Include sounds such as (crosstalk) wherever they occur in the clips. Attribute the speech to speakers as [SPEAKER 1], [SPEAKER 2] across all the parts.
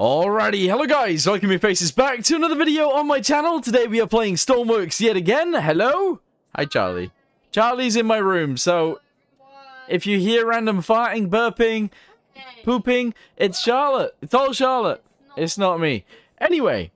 [SPEAKER 1] Alrighty, hello guys, welcome your faces back to another video on my channel. Today we are playing Stormworks yet again. Hello? Hi Charlie. Charlie's in my room, so if you hear random farting, burping, pooping, it's Charlotte. It's all Charlotte. It's not me. Anyway,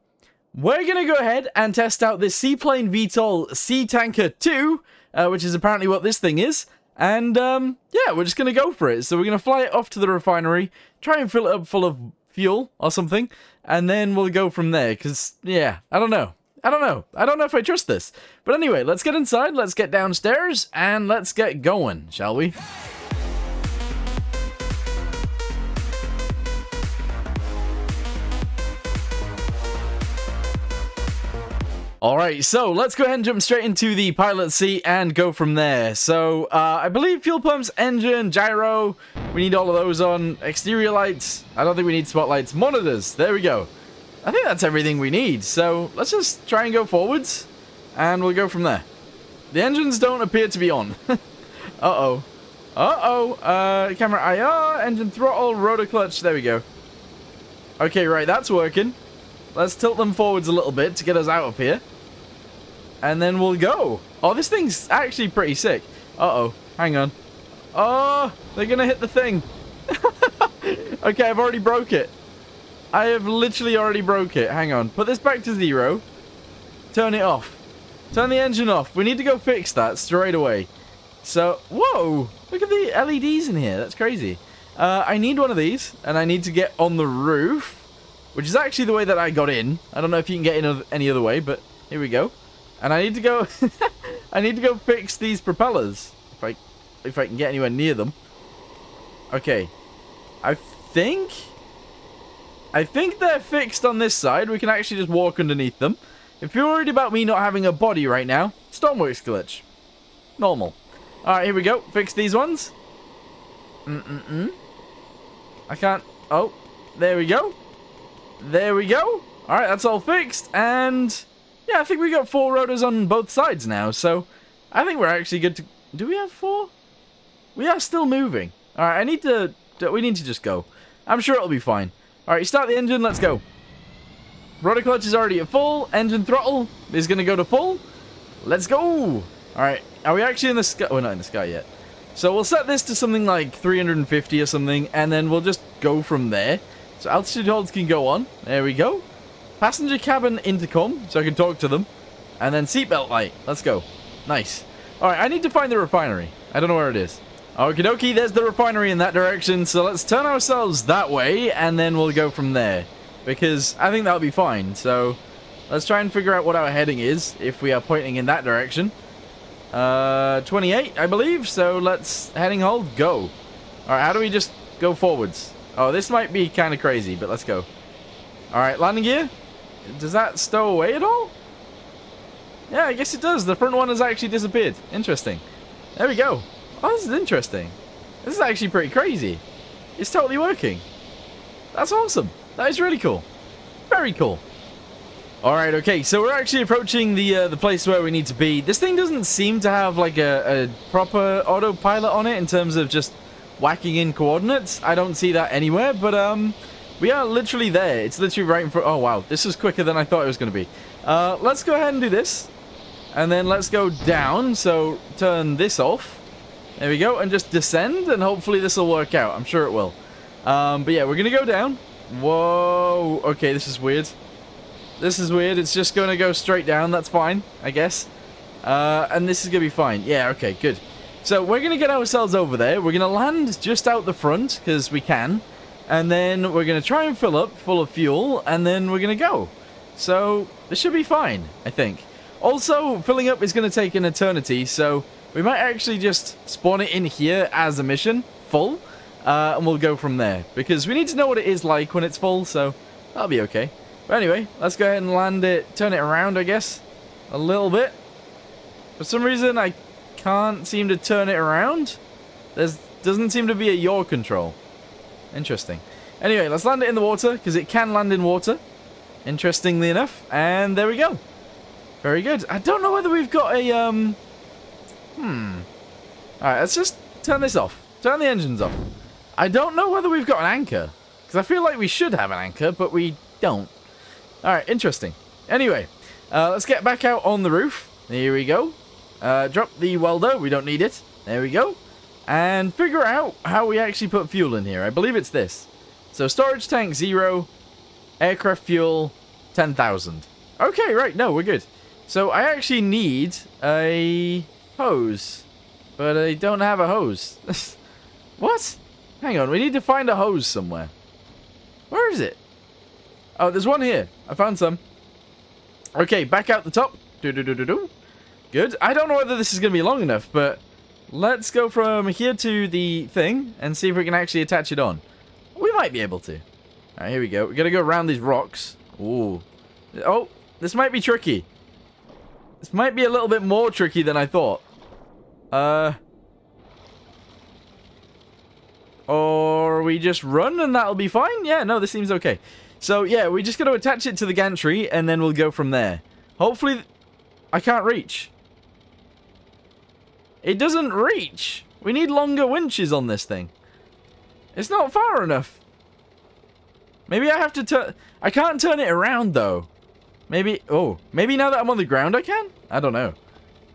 [SPEAKER 1] we're going to go ahead and test out this Seaplane VTOL Sea Tanker 2, uh, which is apparently what this thing is. And, um, yeah, we're just going to go for it. So we're going to fly it off to the refinery, try and fill it up full of fuel or something, and then we'll go from there, because, yeah, I don't know. I don't know. I don't know if I trust this. But anyway, let's get inside, let's get downstairs, and let's get going, shall we? Alright, so let's go ahead and jump straight into the pilot seat and go from there. So, uh, I believe fuel pumps, engine, gyro, we need all of those on. Exterior lights, I don't think we need spotlights. Monitors, there we go. I think that's everything we need. So, let's just try and go forwards, and we'll go from there. The engines don't appear to be on. (laughs) Uh-oh. Uh-oh. Uh, camera IR, engine throttle, rotor clutch, there we go. Okay, right, that's working. Let's tilt them forwards a little bit to get us out of here and then we'll go. Oh, this thing's actually pretty sick. Uh-oh. Hang on. Oh, they're going to hit the thing. (laughs) okay, I've already broke it. I have literally already broke it. Hang on. Put this back to zero. Turn it off. Turn the engine off. We need to go fix that straight away. So, whoa. Look at the LEDs in here. That's crazy. Uh, I need one of these, and I need to get on the roof, which is actually the way that I got in. I don't know if you can get in any other way, but here we go. And I need to go... (laughs) I need to go fix these propellers. If I, if I can get anywhere near them. Okay. I think... I think they're fixed on this side. We can actually just walk underneath them. If you're worried about me not having a body right now, Stormworks glitch. Normal. Alright, here we go. Fix these ones. Mm-mm-mm. I can't... Oh, there we go. There we go. Alright, that's all fixed. And... Yeah, I think we got four rotors on both sides now, so I think we're actually good to... Do we have four? We are still moving. Alright, I need to... We need to just go. I'm sure it'll be fine. Alright, start the engine, let's go. Rotor clutch is already at full. Engine throttle is going to go to full. Let's go. Alright, are we actually in the sky? We're not in the sky yet. So we'll set this to something like 350 or something, and then we'll just go from there. So altitude holds can go on. There we go. Passenger cabin intercom, so I can talk to them. And then seatbelt light. Let's go. Nice. Alright, I need to find the refinery. I don't know where it is. Okie dokie, there's the refinery in that direction, so let's turn ourselves that way, and then we'll go from there. Because I think that'll be fine, so let's try and figure out what our heading is, if we are pointing in that direction. Uh, 28, I believe, so let's heading hold, go. Alright, how do we just go forwards? Oh, this might be kind of crazy, but let's go. Alright, landing gear. Does that stow away at all? Yeah, I guess it does. The front one has actually disappeared. Interesting. There we go. Oh, this is interesting. This is actually pretty crazy. It's totally working. That's awesome. That is really cool. Very cool. Alright, okay, so we're actually approaching the uh, the place where we need to be. This thing doesn't seem to have like a, a proper autopilot on it in terms of just whacking in coordinates. I don't see that anywhere, but um, we are literally there. It's literally right in front. Oh, wow. This is quicker than I thought it was going to be. Uh, let's go ahead and do this. And then let's go down. So turn this off. There we go. And just descend. And hopefully this will work out. I'm sure it will. Um, but yeah, we're going to go down. Whoa. Okay, this is weird. This is weird. It's just going to go straight down. That's fine, I guess. Uh, and this is going to be fine. Yeah, okay, good. So we're going to get ourselves over there. We're going to land just out the front because we can. And then we're going to try and fill up full of fuel, and then we're going to go. So, this should be fine, I think. Also, filling up is going to take an eternity, so we might actually just spawn it in here as a mission, full, uh, and we'll go from there. Because we need to know what it is like when it's full, so that'll be okay. But anyway, let's go ahead and land it, turn it around, I guess, a little bit. For some reason, I can't seem to turn it around. There doesn't seem to be a yaw control. Interesting. Anyway, let's land it in the water, because it can land in water. Interestingly enough. And there we go. Very good. I don't know whether we've got a, um... Hmm. Alright, let's just turn this off. Turn the engines off. I don't know whether we've got an anchor. Because I feel like we should have an anchor, but we don't. Alright, interesting. Anyway, uh, let's get back out on the roof. Here we go. Uh, drop the welder. We don't need it. There we go. And figure out how we actually put fuel in here. I believe it's this. So storage tank zero, aircraft fuel 10,000. Okay, right. No, we're good. So I actually need a hose. But I don't have a hose. (laughs) what? Hang on. We need to find a hose somewhere. Where is it? Oh, there's one here. I found some. Okay, back out the top. Do do do do do. Good. I don't know whether this is going to be long enough, but let's go from here to the thing and see if we can actually attach it on. We might be able to. Alright, here we go. we got to go around these rocks. Ooh. Oh, this might be tricky. This might be a little bit more tricky than I thought. Uh... Or we just run and that'll be fine? Yeah, no, this seems okay. So, yeah, we're just going to attach it to the gantry and then we'll go from there. Hopefully... I can't reach. It doesn't reach. We need longer winches on this thing. It's not far enough. Maybe I have to turn... I can't turn it around, though. Maybe... Oh, maybe now that I'm on the ground I can? I don't know.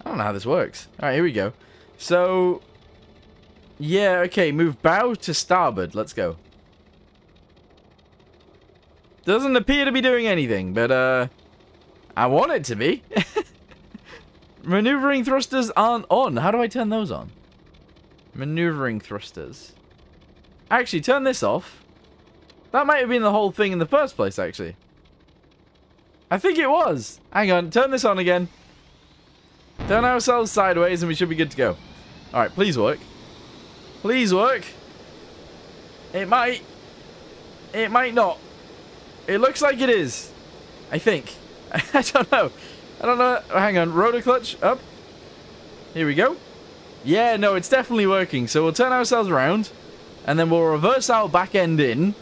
[SPEAKER 1] I don't know how this works. Alright, here we go. So... Yeah, okay. Move bow to starboard. Let's go. Doesn't appear to be doing anything, but, uh... I want it to be. (laughs) Maneuvering thrusters aren't on. How do I turn those on? Maneuvering thrusters. Actually, turn this off. That might have been the whole thing in the first place, actually. I think it was. Hang on, turn this on again. Turn ourselves sideways and we should be good to go. Alright, please work. Please work. It might. It might not. It looks like it is. I think. (laughs) I don't know. I don't know. Oh, hang on. Rotor clutch. Up. Here we go. Yeah, no, it's definitely working. So we'll turn ourselves around. And then we'll reverse our back end in.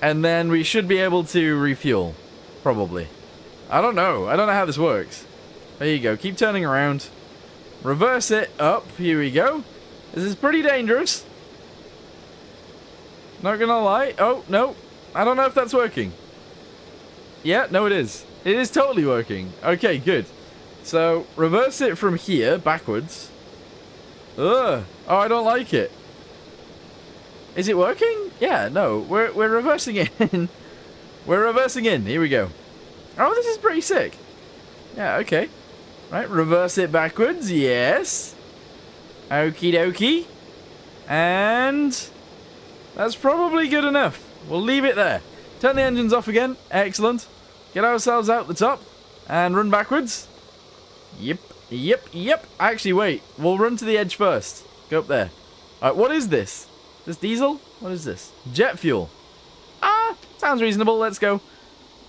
[SPEAKER 1] And then we should be able to refuel. Probably. I don't know. I don't know how this works. There you go. Keep turning around. Reverse it up. Here we go. This is pretty dangerous. Not gonna lie. Oh, no. I don't know if that's working. Yeah, no it is. It is totally working. Okay, good. So, reverse it from here, backwards. Ugh. Oh, I don't like it. Is it working? Yeah, no. We're, we're reversing in. (laughs) we're reversing in. Here we go. Oh, this is pretty sick. Yeah, okay. Right, reverse it backwards. Yes. Okie dokie. And that's probably good enough. We'll leave it there. Turn the engines off again. Excellent. Get ourselves out the top and run backwards. Yep, yep, yep. Actually, wait. We'll run to the edge first. Go up there. Alright, what is this? This diesel? What is this? Jet fuel. Ah, sounds reasonable. Let's go.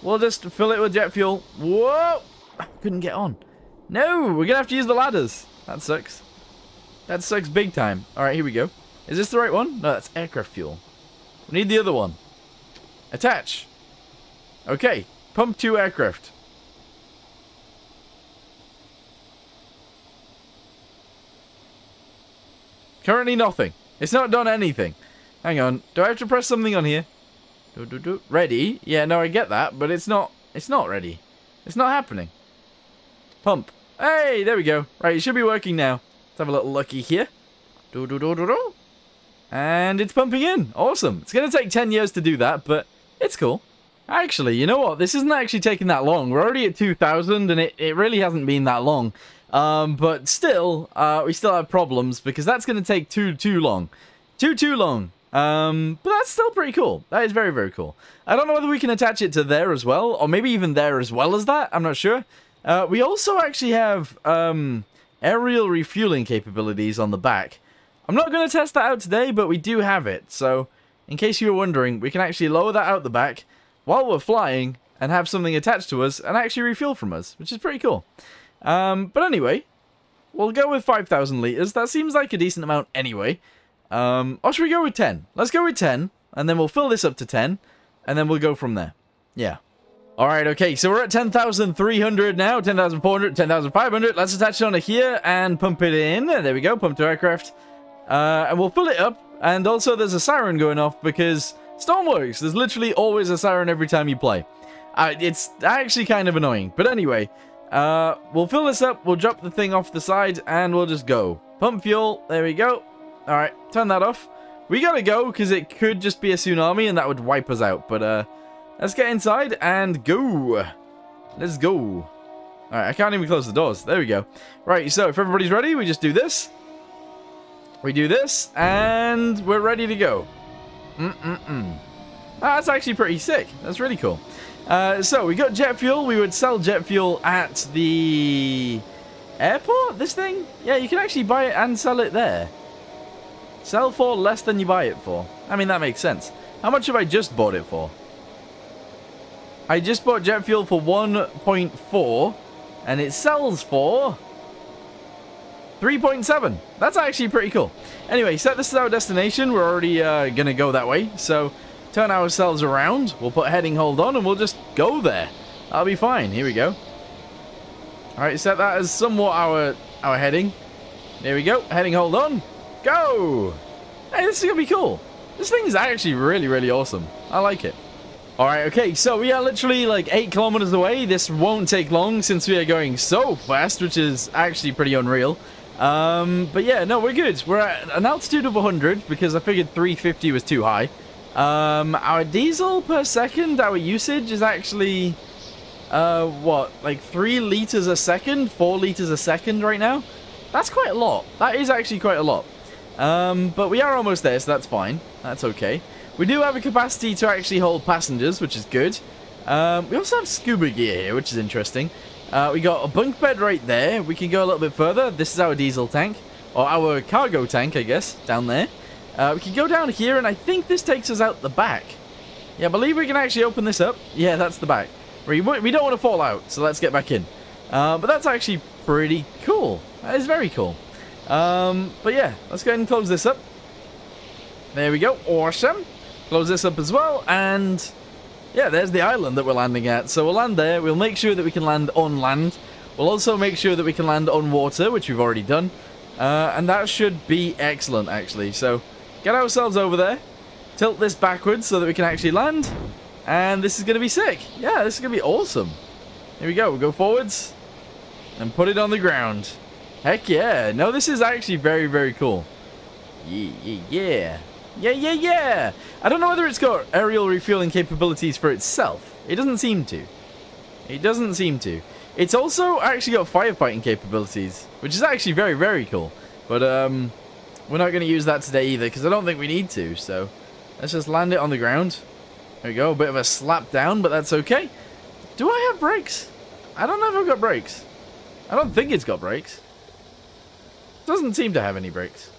[SPEAKER 1] We'll just fill it with jet fuel. Whoa! couldn't get on. No, we're going to have to use the ladders. That sucks. That sucks big time. Alright, here we go. Is this the right one? No, that's aircraft fuel. We need the other one. Attach. Okay, pump two aircraft. Currently nothing. It's not done anything. Hang on. Do I have to press something on here? Do, do, do. Ready? Yeah, no, I get that, but it's not. It's not ready. It's not happening. Pump. Hey, there we go. Right, it should be working now. Let's have a little lucky here. Do, do, do, do, do. And it's pumping in. Awesome. It's going to take 10 years to do that, but it's cool. Actually, you know what? This isn't actually taking that long. We're already at 2,000, and it, it really hasn't been that long. Um, but still, uh, we still have problems, because that's going to take too, too long. Too, too long. Um, but that's still pretty cool. That is very, very cool. I don't know whether we can attach it to there as well, or maybe even there as well as that. I'm not sure. Uh, we also actually have um, aerial refueling capabilities on the back. I'm not going to test that out today, but we do have it. So, in case you were wondering, we can actually lower that out the back while we're flying and have something attached to us and actually refuel from us, which is pretty cool. Um, but anyway, we'll go with 5,000 litres. That seems like a decent amount anyway. Um, or should we go with 10? Let's go with 10, and then we'll fill this up to 10, and then we'll go from there. Yeah. Alright, okay, so we're at 10,300 now, 10,400, 10,500. Let's attach it onto here and pump it in. There we go, pump to aircraft. Uh, and we'll fill it up. And also there's a siren going off because Stormworks. There's literally always a siren every time you play. Uh, it's actually kind of annoying. But anyway, uh, we'll fill this up. We'll drop the thing off the side and we'll just go. Pump fuel. There we go. All right, turn that off. We gotta go because it could just be a tsunami and that would wipe us out. But uh, let's get inside and go. Let's go. All right, I can't even close the doors. There we go. Right, so if everybody's ready, we just do this. We do this, and we're ready to go. Mm-mm-mm. Ah, that's actually pretty sick. That's really cool. Uh, so, we got jet fuel. We would sell jet fuel at the airport, this thing? Yeah, you can actually buy it and sell it there. Sell for less than you buy it for. I mean, that makes sense. How much have I just bought it for? I just bought jet fuel for 1.4, and it sells for 3.7. That's actually pretty cool. Anyway, set this as our destination. We're already uh, going to go that way. So turn ourselves around. We'll put heading hold on and we'll just go there. That'll be fine. Here we go. All right, set that as somewhat our, our heading. There we go. Heading hold on. Go! Hey, this is going to be cool. This thing is actually really, really awesome. I like it. Alright, okay, so we are literally like 8 kilometers away. This won't take long since we are going so fast, which is actually pretty unreal. Um, but yeah, no, we're good. We're at an altitude of 100 because I figured 350 was too high. Um, our diesel per second, our usage is actually, uh, what, like 3 liters a second, 4 liters a second right now? That's quite a lot. That is actually quite a lot. Um, but we are almost there, so that's fine. That's okay. We do have a capacity to actually hold passengers, which is good. Um, we also have scuba gear here, which is interesting. Uh, we got a bunk bed right there. We can go a little bit further. This is our diesel tank. Or our cargo tank, I guess, down there. Uh, we can go down here, and I think this takes us out the back. Yeah, I believe we can actually open this up. Yeah, that's the back. We, we don't want to fall out, so let's get back in. Uh, but that's actually pretty cool. That is very cool. Um, but yeah, let's go ahead and close this up. There we go. Awesome. Close this up as well, and yeah, there's the island that we're landing at. So we'll land there. We'll make sure that we can land on land. We'll also make sure that we can land on water, which we've already done. Uh, and that should be excellent, actually. So get ourselves over there. Tilt this backwards so that we can actually land. And this is going to be sick. Yeah, this is going to be awesome. Here we go. We'll go forwards and put it on the ground. Heck yeah. No, this is actually very, very cool. Yeah, yeah, yeah. Yeah, yeah, yeah! I don't know whether it's got aerial refueling capabilities for itself. It doesn't seem to. It doesn't seem to. It's also actually got firefighting capabilities, which is actually very, very cool. But um, we're not going to use that today either, because I don't think we need to, so let's just land it on the ground. There we go, a bit of a slap down, but that's okay. Do I have brakes? I don't know if I've got brakes. I don't think it's got brakes. Doesn't seem to have any brakes.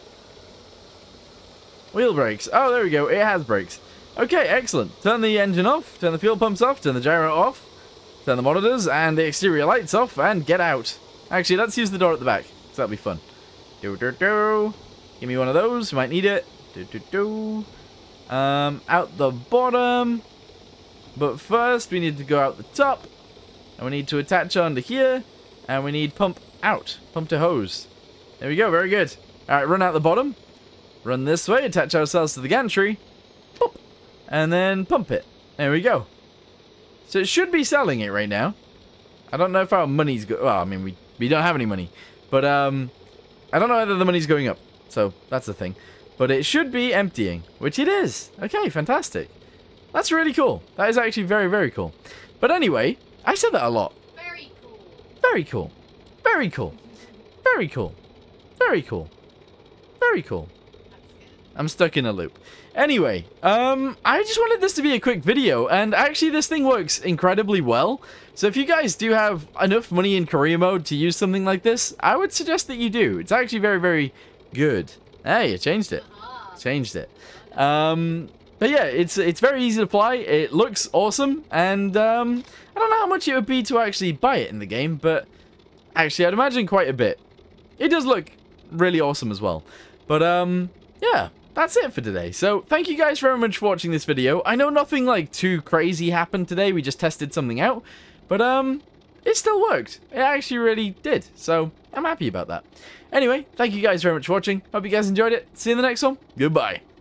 [SPEAKER 1] Wheel brakes. Oh, there we go. It has brakes. Okay, excellent. Turn the engine off, turn the fuel pumps off, turn the gyro off, turn the monitors and the exterior lights off, and get out. Actually, let's use the door at the back, so that'll be fun. Do do do. Give me one of those. We might need it. Do do do. Um, out the bottom. But first, we need to go out the top, and we need to attach onto here, and we need pump out, pump to hose. There we go. Very good. All right, run out the bottom. Run this way, attach ourselves to the gantry, boop, and then pump it. There we go. So it should be selling it right now. I don't know if our money's go well, I mean we we don't have any money. But um I don't know whether the money's going up. So that's the thing. But it should be emptying, which it is. Okay, fantastic. That's really cool. That is actually very, very cool. But anyway, I said that a lot.
[SPEAKER 2] Very cool.
[SPEAKER 1] Very cool. Very cool. Very cool. Very cool. Very cool. I'm stuck in a loop. Anyway, um, I just wanted this to be a quick video, and actually this thing works incredibly well. So if you guys do have enough money in career mode to use something like this, I would suggest that you do. It's actually very, very good. Hey, you changed it. Changed it. Um, but yeah, it's it's very easy to fly. It looks awesome, and um, I don't know how much it would be to actually buy it in the game, but actually I'd imagine quite a bit. It does look really awesome as well. But um, yeah, that's it for today. So thank you guys very much for watching this video. I know nothing like too crazy happened today. We just tested something out. But um, it still worked. It actually really did. So I'm happy about that. Anyway, thank you guys very much for watching. Hope you guys enjoyed it. See you in the next one. Goodbye.